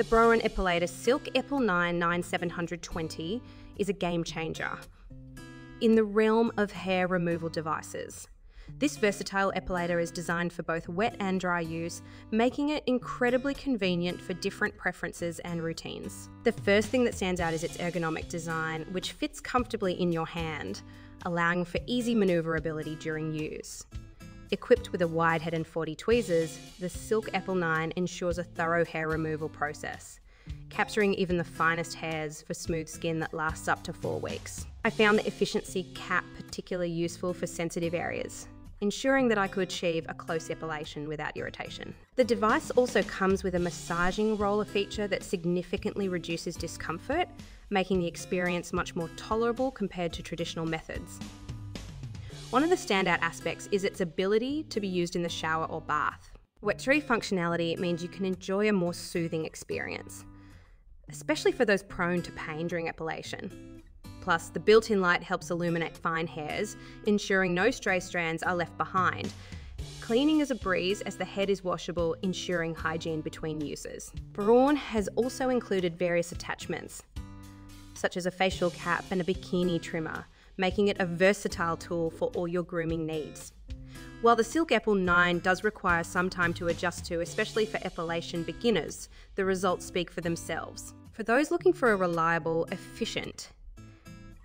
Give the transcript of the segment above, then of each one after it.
The Braun Epilator Silk Epil 9 9720 is a game changer in the realm of hair removal devices. This versatile epilator is designed for both wet and dry use, making it incredibly convenient for different preferences and routines. The first thing that stands out is its ergonomic design, which fits comfortably in your hand, allowing for easy manoeuvrability during use. Equipped with a wide head and 40 tweezers, the Silk Epil 9 ensures a thorough hair removal process, capturing even the finest hairs for smooth skin that lasts up to four weeks. I found the efficiency cap particularly useful for sensitive areas, ensuring that I could achieve a close epilation without irritation. The device also comes with a massaging roller feature that significantly reduces discomfort, making the experience much more tolerable compared to traditional methods. One of the standout aspects is its ability to be used in the shower or bath. Wet-free functionality means you can enjoy a more soothing experience, especially for those prone to pain during epilation. Plus, the built in light helps illuminate fine hairs, ensuring no stray strands are left behind. Cleaning is a breeze as the head is washable, ensuring hygiene between uses. Braun has also included various attachments, such as a facial cap and a bikini trimmer, making it a versatile tool for all your grooming needs. While the Silk Epil 9 does require some time to adjust to, especially for epilation beginners, the results speak for themselves. For those looking for a reliable, efficient,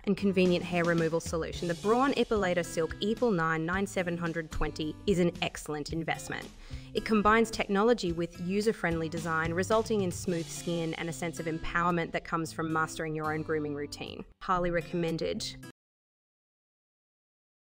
and convenient hair removal solution, the Braun Epilator Silk Epil 9 9720 is an excellent investment. It combines technology with user friendly design, resulting in smooth skin and a sense of empowerment that comes from mastering your own grooming routine. Highly recommended.